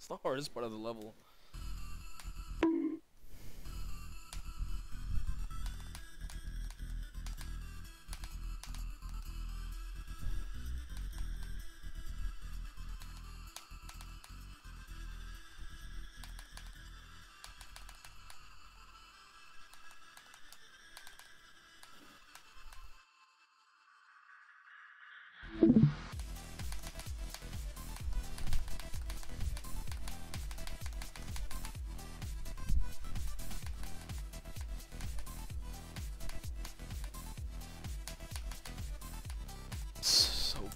it's the hardest part of the level.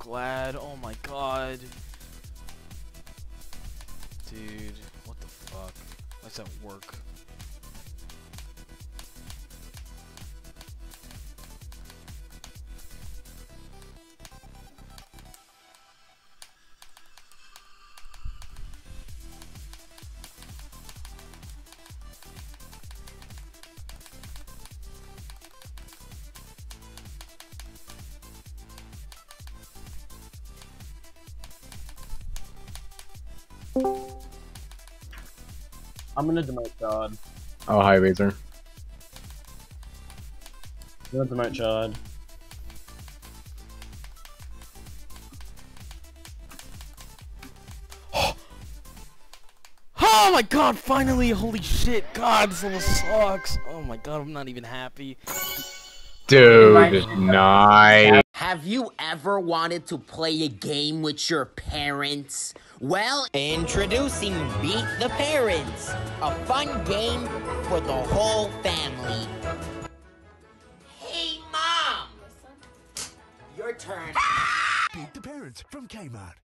Glad. Oh my god. Dude, what the fuck? That's at work. I'm gonna demote Chard. Oh, hi, Razor. I'm gonna demote Chard. Oh my god, finally! Holy shit! God, this level sucks! Oh my god, I'm not even happy. Dude, nice. Have you ever wanted to play a game with your parents? Well, introducing Beat the Parents, a fun game for the whole family. Hey, Mom! Your turn. Ah! Beat the parents from Kmart.